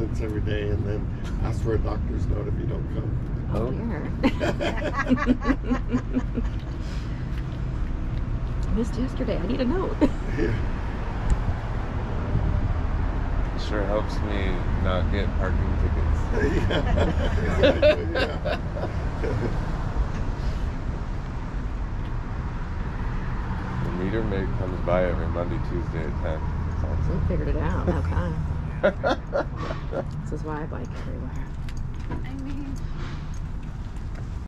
attendance every day and then ask for a doctor's note if you don't come. Oh, Oh. dear. I missed yesterday. I need a note. Yeah. Sure helps me not get parking tickets. yeah. Exactly, yeah. The meter maid comes by every Monday, Tuesday at 10. We figured it out. Okay. This is why I bike everywhere. I mean,